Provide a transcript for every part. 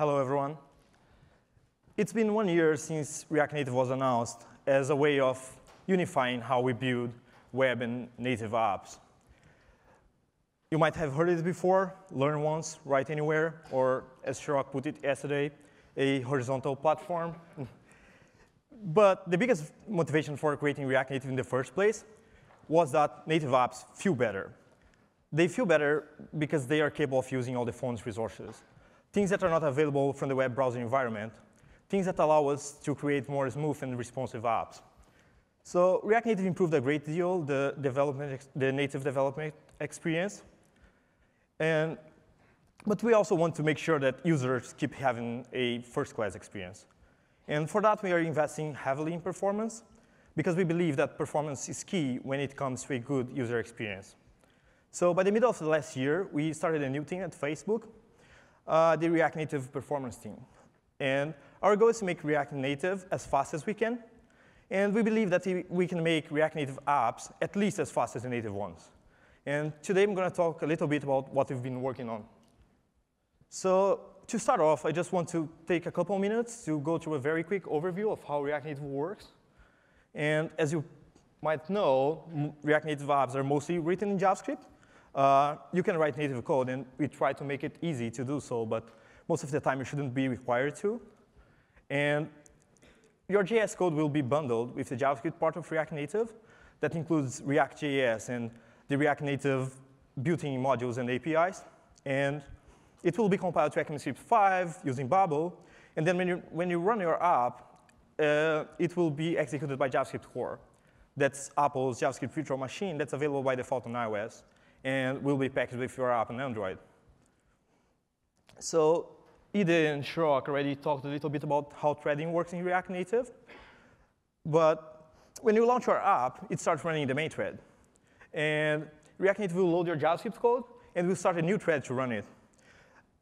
Hello, everyone. It's been one year since React Native was announced as a way of unifying how we build web and native apps. You might have heard it before, learn once, write anywhere, or as Chirag put it yesterday, a horizontal platform. but the biggest motivation for creating React Native in the first place was that native apps feel better. They feel better because they are capable of using all the phone's resources. Things that are not available from the web browser environment, things that allow us to create more smooth and responsive apps. So React Native improved a great deal the, development, the native development experience. And, but we also want to make sure that users keep having a first-class experience. And for that, we are investing heavily in performance because we believe that performance is key when it comes to a good user experience. So by the middle of the last year, we started a new team at Facebook, uh, the React Native performance team. And our goal is to make React Native as fast as we can. And we believe that we can make React Native apps at least as fast as the native ones. And today I'm going to talk a little bit about what we've been working on. So to start off, I just want to take a couple minutes to go through a very quick overview of how React Native works. And as you might know, React Native apps are mostly written in JavaScript. Uh, you can write native code, and we try to make it easy to do so, but most of the time you shouldn't be required to. And your JS code will be bundled with the JavaScript part of React Native. That includes React.js and the React Native built-in modules and APIs. And it will be compiled to ECMAScript 5 using Babel. And then when you, when you run your app, uh, it will be executed by JavaScript core. That's Apple's JavaScript virtual machine that's available by default on iOS and will be packaged with your app on Android. So Ide and Chirag already talked a little bit about how threading works in React Native. But when you launch your app, it starts running the main thread. And React Native will load your JavaScript code, and will start a new thread to run it.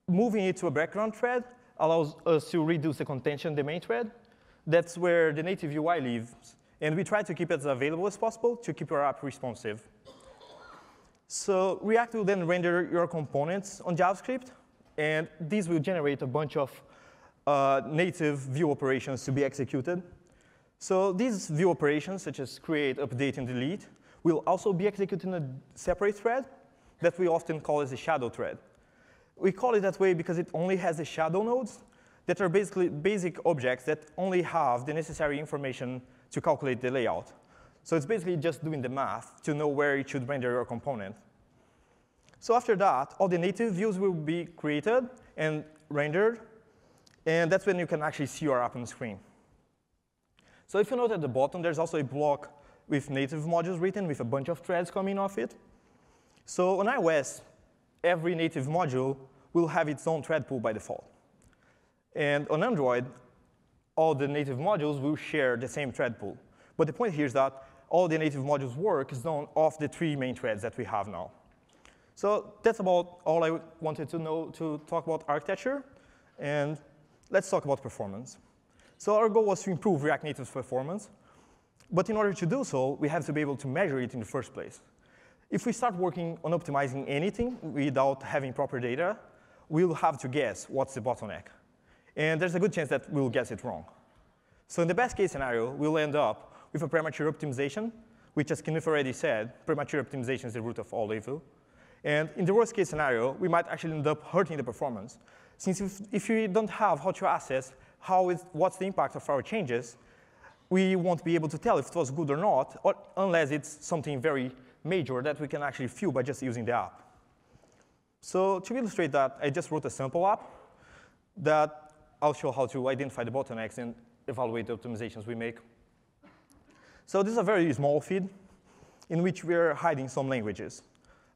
Moving it to a background thread allows us to reduce the contention in the main thread. That's where the native UI lives. And we try to keep it as available as possible to keep your app responsive. So React will then render your components on JavaScript, and these will generate a bunch of uh, native view operations to be executed. So these view operations, such as create, update, and delete, will also be executed in a separate thread that we often call as a shadow thread. We call it that way because it only has the shadow nodes that are basically basic objects that only have the necessary information to calculate the layout. So it's basically just doing the math to know where it should render your component. So after that, all the native views will be created and rendered, and that's when you can actually see your app on screen. So if you note at the bottom, there's also a block with native modules written with a bunch of threads coming off it. So on iOS, every native module will have its own thread pool by default. And on Android, all the native modules will share the same thread pool. But the point here is that all the native modules work is done off the three main threads that we have now. So that's about all I wanted to know to talk about architecture. And let's talk about performance. So our goal was to improve React Native's performance. But in order to do so, we have to be able to measure it in the first place. If we start working on optimizing anything without having proper data, we'll have to guess what's the bottleneck. And there's a good chance that we'll guess it wrong. So in the best case scenario, we'll end up with a premature optimization, which, as Kenneth already said, premature optimization is the root of all evil. And in the worst case scenario, we might actually end up hurting the performance. Since if, if we don't have how to assess how is, what's the impact of our changes, we won't be able to tell if it was good or not, or unless it's something very major that we can actually feel by just using the app. So to illustrate that, I just wrote a sample app that I'll show how to identify the bottlenecks and evaluate the optimizations we make. So this is a very small feed in which we're hiding some languages,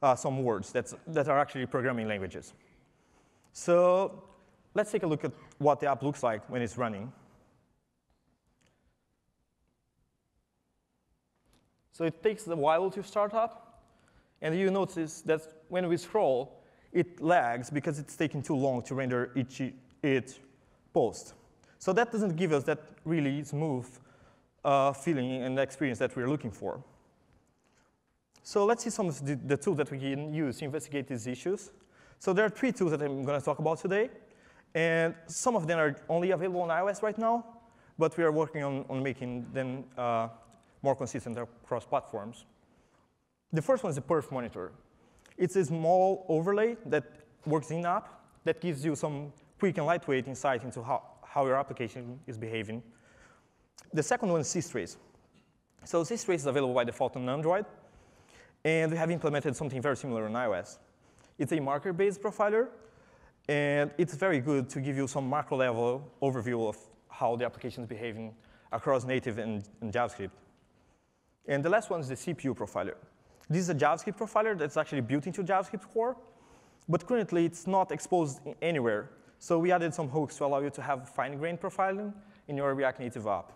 uh, some words that's, that are actually programming languages. So let's take a look at what the app looks like when it's running. So it takes a while to start up. And you notice that when we scroll, it lags because it's taking too long to render each, each post. So that doesn't give us that really smooth uh, feeling and experience that we're looking for. So let's see some of the, the, tools that we can use to investigate these issues. So there are three tools that I'm going to talk about today. And some of them are only available on iOS right now, but we are working on, on making them uh, more consistent across platforms. The first one is the perf monitor. It's a small overlay that works in-app that gives you some quick and lightweight insight into how, how your application is behaving. The second one is Systrace. So Systrace is available by default on Android, and we have implemented something very similar on iOS. It's a marker-based profiler, and it's very good to give you some macro-level overview of how the application is behaving across native and, and JavaScript. And the last one is the CPU profiler. This is a JavaScript profiler that's actually built into JavaScript core, but currently it's not exposed anywhere. So we added some hooks to allow you to have fine-grained profiling in your React Native app.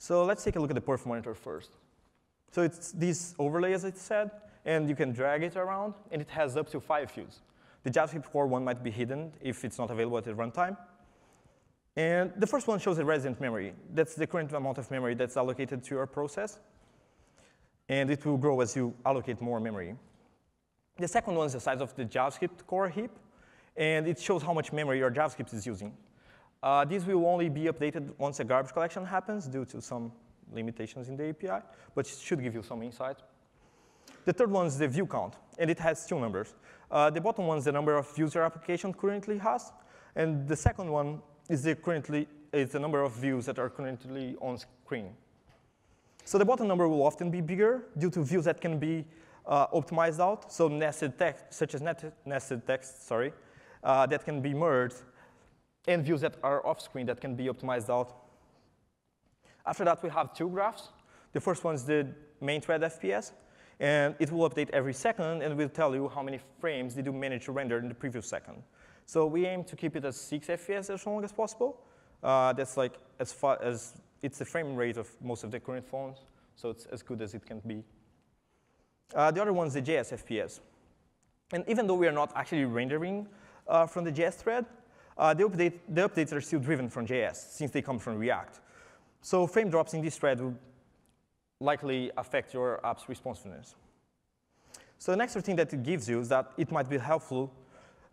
So let's take a look at the perf monitor first. So it's this overlay, as I said, and you can drag it around, and it has up to five views. The JavaScript core one might be hidden if it's not available at the runtime. And the first one shows a resident memory. That's the current amount of memory that's allocated to your process. And it will grow as you allocate more memory. The second one is the size of the JavaScript core heap. And it shows how much memory your JavaScript is using. Uh, these will only be updated once a garbage collection happens due to some limitations in the API, but it should give you some insight. The third one is the view count, and it has two numbers. Uh, the bottom one is the number of views your application currently has, and the second one is the currently is the number of views that are currently on screen. So the bottom number will often be bigger due to views that can be uh, optimized out, so nested text, such as nested text, sorry, uh, that can be merged, and views that are off screen that can be optimized out. After that, we have two graphs. The first one is the main thread FPS, and it will update every second and will tell you how many frames did you manage to render in the previous second. So we aim to keep it at 6 FPS as long as possible. Uh, that's like as far as it's the frame rate of most of the current phones, so it's as good as it can be. Uh, the other one is the JS FPS. And even though we are not actually rendering uh, from the JS thread, uh, the, update, the updates are still driven from JS, since they come from React. So frame drops in this thread will likely affect your app's responsiveness. So the extra thing that it gives you is that it might be helpful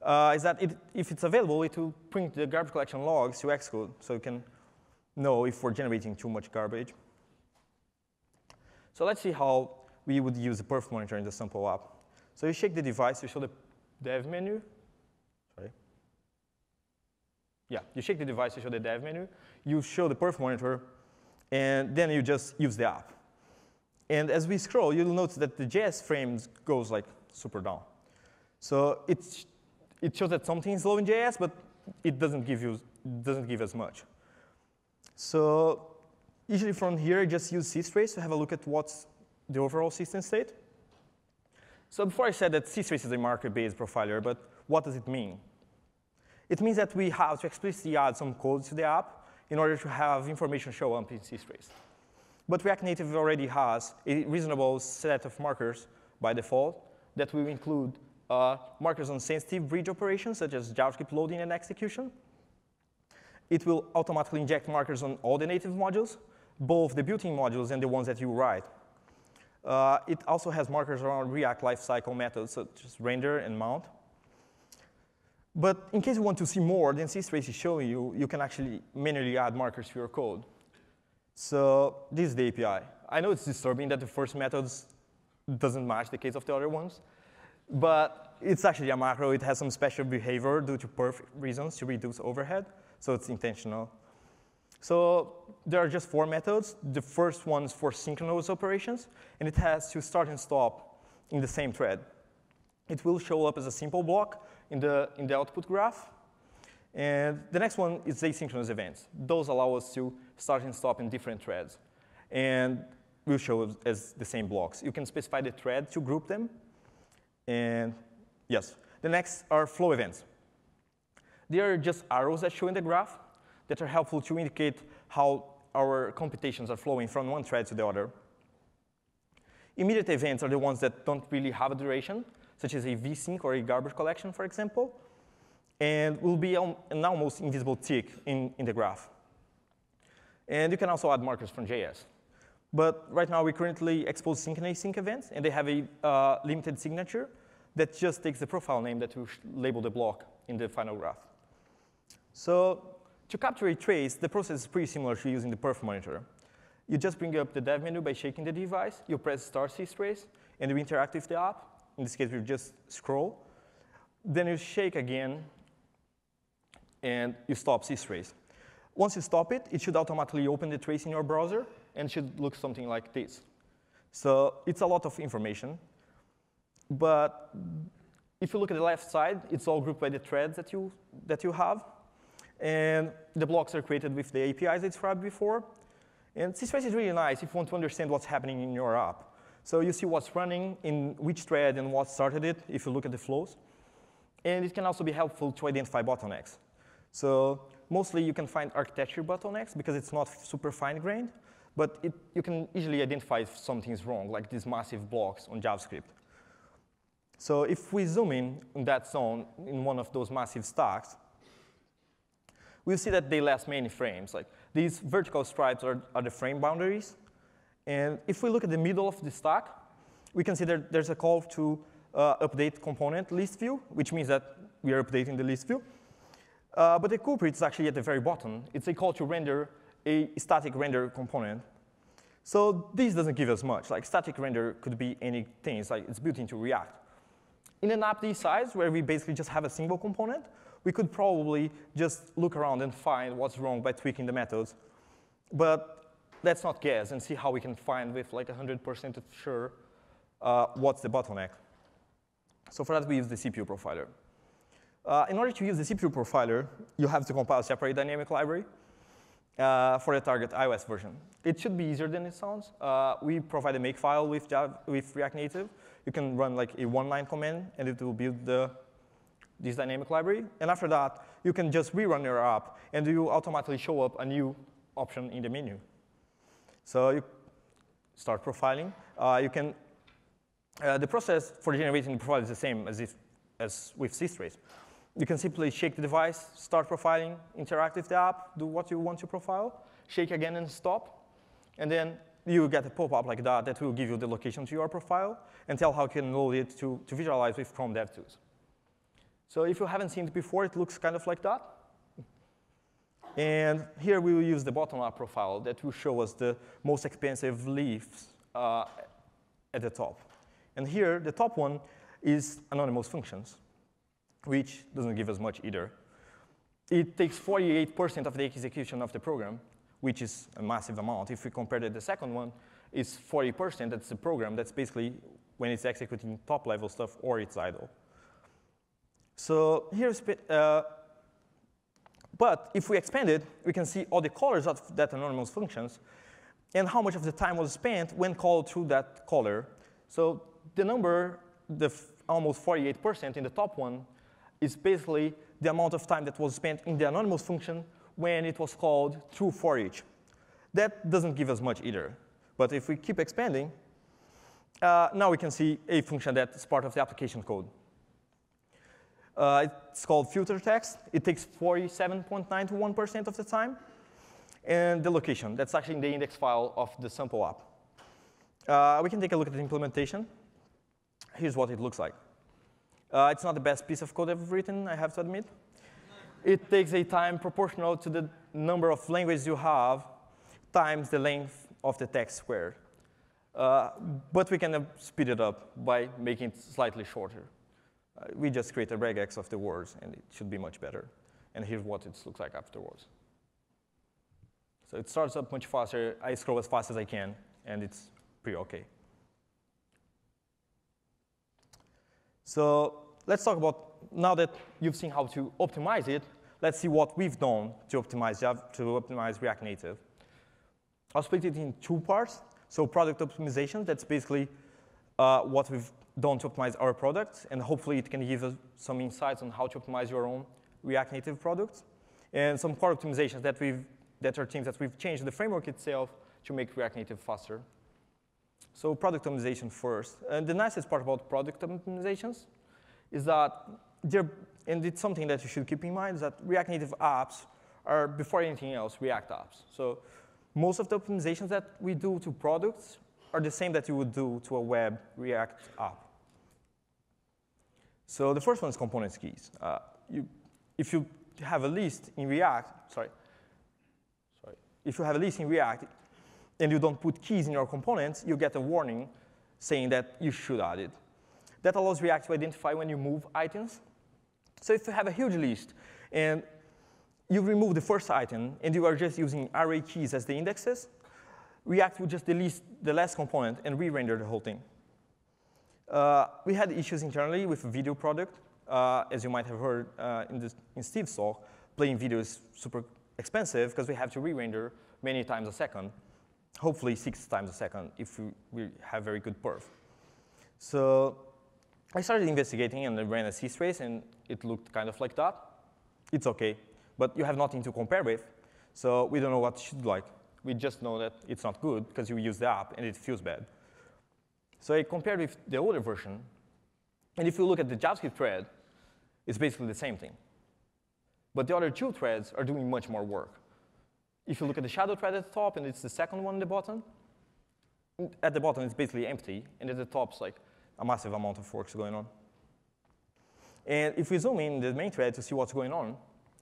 uh, is that it, if it's available, it will print the garbage collection logs to Xcode, so you can know if we're generating too much garbage. So let's see how we would use the perf monitor in the sample app. So you shake the device, you show the dev menu. Yeah, you shake the device, you show the dev menu. You show the perf monitor, and then you just use the app. And as we scroll, you'll notice that the JS frames goes like super down. So it, it shows that something is low in JS, but it doesn't give, you, doesn't give as much. So usually from here, I just use Systrace to have a look at what's the overall system state. So before I said that Systrace is a marker-based profiler, but what does it mean? It means that we have to explicitly add some code to the app in order to have information show up in Systrace. But React Native already has a reasonable set of markers by default that will include uh, markers on sensitive bridge operations, such as JavaScript loading and execution. It will automatically inject markers on all the native modules, both the built-in modules and the ones that you write. Uh, it also has markers around React lifecycle methods, such as render and mount. But in case you want to see more than Systrace is showing you, you can actually manually add markers to your code. So this is the API. I know it's disturbing that the first methods doesn't match the case of the other ones, but it's actually a macro. It has some special behavior due to perf reasons to reduce overhead, so it's intentional. So there are just four methods. The first one is for synchronous operations, and it has to start and stop in the same thread. It will show up as a simple block in the, in the output graph, and the next one is asynchronous events. Those allow us to start and stop in different threads. And we'll show as the same blocks. You can specify the thread to group them. And yes, the next are flow events. They are just arrows that show in the graph that are helpful to indicate how our computations are flowing from one thread to the other. Immediate events are the ones that don't really have a duration, such as a vsync or a garbage collection, for example and will be an almost invisible tick in, in the graph. And you can also add markers from JS. But right now, we currently expose sync and async events, and they have a uh, limited signature. that just takes the profile name that we label the block in the final graph. So to capture a trace, the process is pretty similar to using the perf monitor. You just bring up the dev menu by shaking the device, you press start systrace, and you interact with the app. In this case, we just scroll. Then you shake again, and you stop systrace. Once you stop it, it should automatically open the trace in your browser, and should look something like this. So it's a lot of information. But if you look at the left side, it's all grouped by the threads that you, that you have. And the blocks are created with the APIs I described before. And Systrace is really nice if you want to understand what's happening in your app. So you see what's running in which thread and what started it if you look at the flows. And it can also be helpful to identify bottlenecks. So mostly you can find architecture bottlenecks because it's not super fine-grained, but it, you can easily identify if something's wrong, like these massive blocks on JavaScript. So if we zoom in on that zone, in one of those massive stacks, we'll see that they last many frames. Like these vertical stripes are, are the frame boundaries. And if we look at the middle of the stack, we can see that there's a call to uh, update component list view, which means that we are updating the list view. Uh, but the culprit is actually at the very bottom. It's a call to render a static render component. So this doesn't give us much. Like static render could be anything. It's like it's built into React. In an app this size, where we basically just have a single component, we could probably just look around and find what's wrong by tweaking the methods. But let's not guess and see how we can find with like 100% sure uh, what's the bottleneck. So for that, we use the CPU profiler. Uh, in order to use the CPU profiler, you have to compile a separate dynamic library uh, for the target iOS version. It should be easier than it sounds. Uh, we provide a makefile with, with React Native. You can run like a one-line command, and it will build the, this dynamic library. And after that, you can just rerun your app, and you will automatically show up a new option in the menu. So you start profiling. Uh, you can, uh, the process for generating the profile is the same as, if, as with Systrace. You can simply shake the device, start profiling, interact with the app, do what you want to profile, shake again and stop. And then you get a pop-up like that that will give you the location to your profile and tell how you can load it to, to visualize with Chrome DevTools. So if you haven't seen it before, it looks kind of like that. And here we will use the bottom-up profile that will show us the most expensive leaves uh, at the top. And here, the top one is anonymous functions which doesn't give us much either. It takes 48% of the execution of the program, which is a massive amount. If we compare to the second one, it's 40%. That's the program. That's basically when it's executing top-level stuff or it's idle. So here's, uh, but if we expand it, we can see all the callers of that anonymous functions and how much of the time was spent when called through that caller. So the number, the almost 48% in the top one, is basically the amount of time that was spent in the anonymous function when it was called through for each. That doesn't give us much either. But if we keep expanding, uh, now we can see a function that's part of the application code. Uh, it's called filter text. It takes 47.9 to 1% of the time. And the location, that's actually the index file of the sample app. Uh, we can take a look at the implementation. Here's what it looks like. Uh, it's not the best piece of code I've written, I have to admit. It takes a time proportional to the number of languages you have times the length of the text squared. Uh, but we can uh, speed it up by making it slightly shorter. Uh, we just create a regex of the words, and it should be much better. And here's what it looks like afterwards. So it starts up much faster. I scroll as fast as I can, and it's pretty OK. So let's talk about, now that you've seen how to optimize it, let's see what we've done to optimize, to optimize React Native. I'll split it in two parts. So product optimization, that's basically uh, what we've done to optimize our products, and hopefully it can give us some insights on how to optimize your own React Native products. And some core optimizations that, we've, that are things that we've changed the framework itself to make React Native faster. So product optimization first. And the nicest part about product optimizations is that they're, and it's something that you should keep in mind, is that React Native apps are, before anything else, React apps. So most of the optimizations that we do to products are the same that you would do to a web React app. So the first one is components keys. Uh, you, if you have a list in React, sorry, sorry, if you have a list in React and you don't put keys in your components, you get a warning saying that you should add it. That allows React to identify when you move items. So if you have a huge list and you remove the first item and you are just using array keys as the indexes, React will just delete the last component and re-render the whole thing. Uh, we had issues internally with video product. Uh, as you might have heard uh, in, this, in Steve's talk, playing video is super expensive because we have to re-render many times a second, hopefully six times a second if we, we have very good perf. So I started investigating and I ran a Systrace, and it looked kind of like that. It's OK, but you have nothing to compare with, so we don't know what it should look like. We just know that it's not good because you use the app and it feels bad. So I compared with the older version, and if you look at the JavaScript thread, it's basically the same thing. But the other two threads are doing much more work. If you look at the shadow thread at the top, and it's the second one at the bottom, at the bottom it's basically empty, and at the top it's like a massive amount of work going on. And if we zoom in the main thread to see what's going on,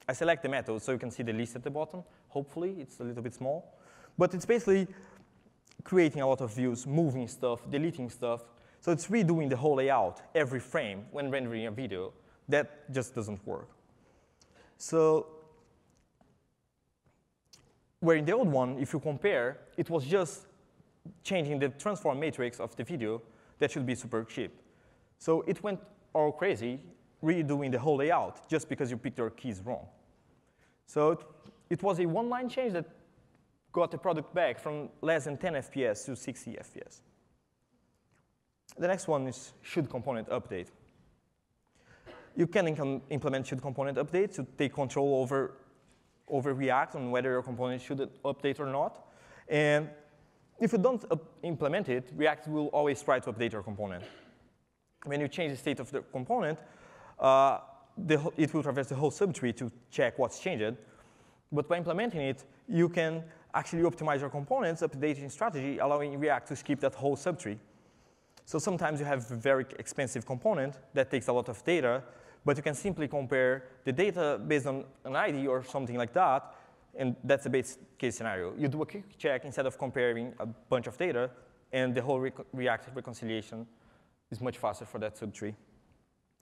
I select the method so you can see the list at the bottom. Hopefully, it's a little bit small. But it's basically creating a lot of views, moving stuff, deleting stuff. So it's redoing the whole layout every frame when rendering a video. That just doesn't work. So where in the old one, if you compare, it was just changing the transform matrix of the video that should be super cheap. So it went all crazy, redoing the whole layout just because you picked your keys wrong. So it, it was a one-line change that got the product back from less than 10 FPS to 60 FPS. The next one is should component update. You can implement should component update to take control over, over React on whether your component should update or not. And if you don't implement it, React will always try to update your component. When you change the state of the component, uh, the, it will traverse the whole subtree to check what's changed. But by implementing it, you can actually optimize your components updating strategy, allowing React to skip that whole subtree. So sometimes you have a very expensive component that takes a lot of data, but you can simply compare the data based on an ID or something like that, and that's the base case scenario. You do a quick check instead of comparing a bunch of data, and the whole re React reconciliation is much faster for that subtree.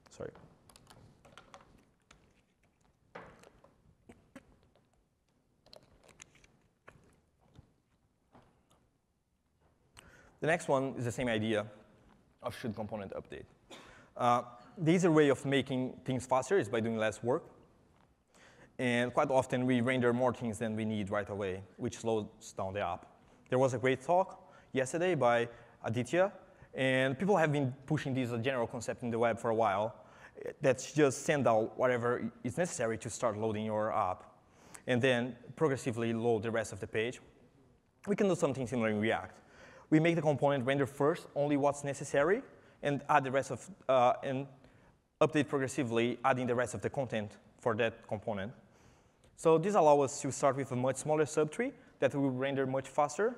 Sorry. The next one is the same idea of should component update. Uh, the easier way of making things faster is by doing less work. And quite often, we render more things than we need right away, which slows down the app. There was a great talk yesterday by Aditya, and people have been pushing this as a general concept in the web for a while. That's just send out whatever is necessary to start loading your app, and then progressively load the rest of the page. We can do something similar in React we make the component render first only what's necessary and add the rest of, uh, and update progressively, adding the rest of the content for that component. So this allows us to start with a much smaller subtree that will render much faster.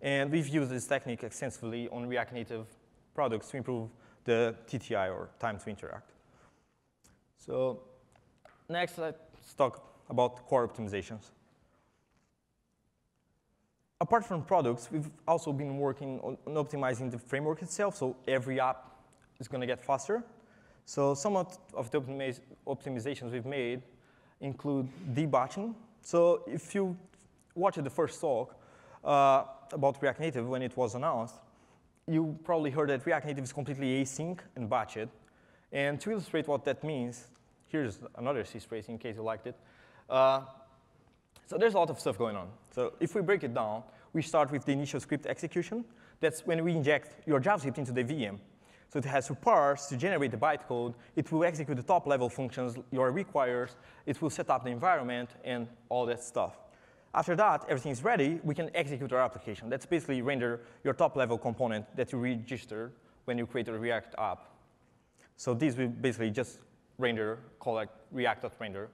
And we've used this technique extensively on React Native products to improve the TTI, or time to interact. So next, let's talk about core optimizations apart from products, we've also been working on, optimizing the framework itself, so every app is going to get faster. So some of, the optimizations we've made include debatching. So if you watched the first talk uh, about React Native when it was announced, you probably heard that React Native is completely async and batched. And to illustrate what that means, here's another Systrace in case you liked it. Uh, so there's a lot of stuff going on. So if we break it down, we start with the initial script execution. That's when we inject your JavaScript into the VM. So it has to parse to generate the bytecode. It will execute the top level functions your requires. It will set up the environment and all that stuff. After that, everything is ready. We can execute our application. That's basically render your top level component that you register when you create a React app. So this will basically just render, collect react.render.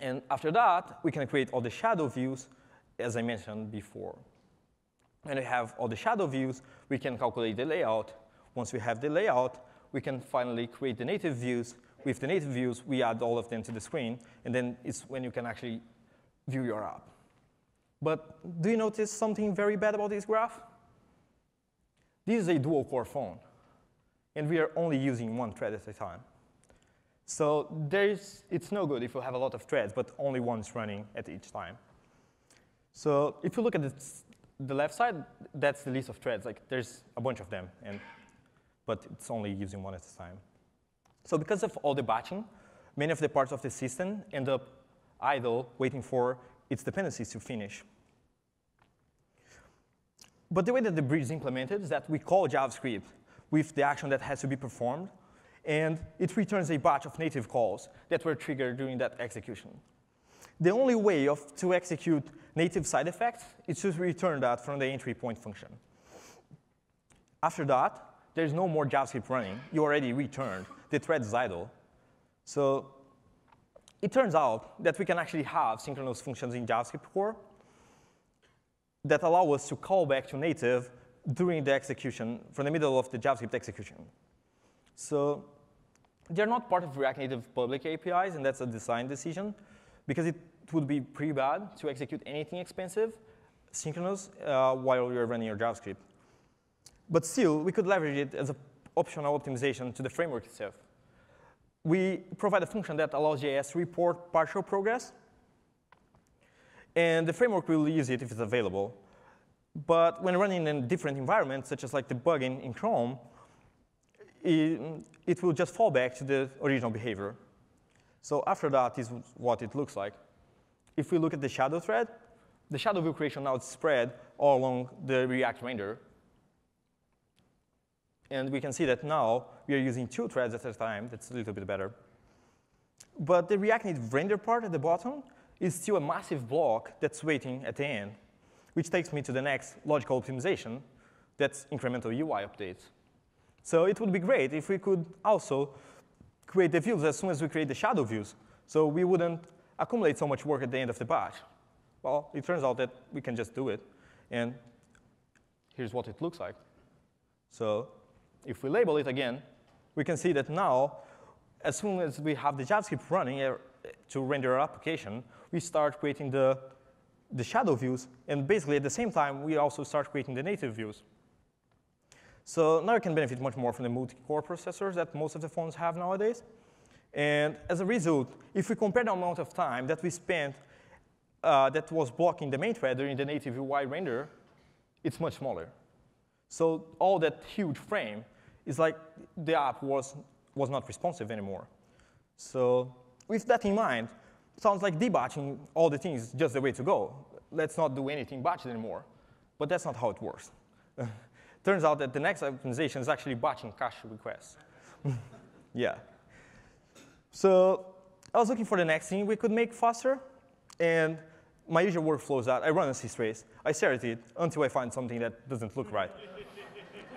And after that, we can create all the shadow views, as I mentioned before. When we have all the shadow views, we can calculate the layout. Once we have the layout, we can finally create the native views. With the native views, we add all of them to the screen, and then it's when you can actually view your app. But do you notice something very bad about this graph? This is a dual core phone, and we are only using one thread at a time. So there's, it's no good if you have a lot of threads, but only one's running at each time. So if you look at the, the left side, that's the list of threads. Like there's a bunch of them, and, but it's only using one at a time. So because of all the batching, many of the parts of the system end up idle, waiting for its dependencies to finish. But the way that the bridge is implemented is that we call JavaScript with the action that has to be performed, and it returns a batch of native calls that were triggered during that execution. The only way of, to execute native side effects is to return that from the entry point function. After that, there's no more JavaScript running. You already returned. The thread is idle. So it turns out that we can actually have synchronous functions in JavaScript core that allow us to call back to native during the execution, from the middle of the JavaScript execution. So they're not part of React Native public APIs, and that's a design decision, because it would be pretty bad to execute anything expensive, synchronous, uh, while you're running your JavaScript. But still, we could leverage it as an optional optimization to the framework itself. We provide a function that allows JS to report partial progress, and the framework will use it if it's available. But when running in different environments, such as like debugging in Chrome, it, it will just fall back to the original behavior. So after that is what it looks like. If we look at the shadow thread, the shadow view creation now is spread all along the React render. And we can see that now we are using two threads at a time. That's a little bit better. But the React Native render part at the bottom is still a massive block that's waiting at the end, which takes me to the next logical optimization, that's incremental UI updates. So it would be great if we could also create the views as soon as we create the shadow views, so we wouldn't accumulate so much work at the end of the batch. Well, it turns out that we can just do it, and here's what it looks like. So if we label it again, we can see that now, as soon as we have the JavaScript running uh, to render our application, we start creating the, the shadow views, and basically at the same time, we also start creating the native views. So now you can benefit much more from the multi-core processors that most of the phones have nowadays. And as a result, if we compare the amount of time that we spent uh, that was blocking the main thread during the native UI render, it's much smaller. So all that huge frame is like the app was, was not responsive anymore. So with that in mind, sounds like debatching all the things is just the way to go. Let's not do anything batched anymore. But that's not how it works. Turns out that the next optimization is actually batching cache requests. yeah. So I was looking for the next thing we could make faster. And my usual workflow is that I run a systrace, I stare at it until I find something that doesn't look right.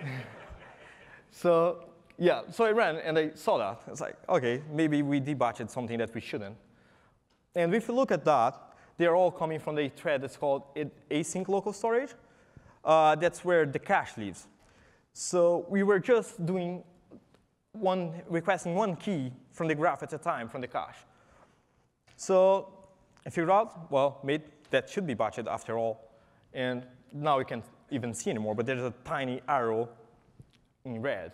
so yeah, so I ran and I saw that. It's like, OK, maybe we debatched something that we shouldn't. And if you look at that, they're all coming from the thread that's called async local storage. Uh, that's where the cache lives. So we were just doing one, requesting one key from the graph at a time from the cache. So I figured out, well, that should be batched after all. And now we can't even see anymore, but there's a tiny arrow in red,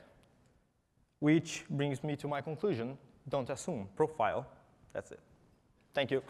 which brings me to my conclusion. Don't assume. Profile. That's it. Thank you.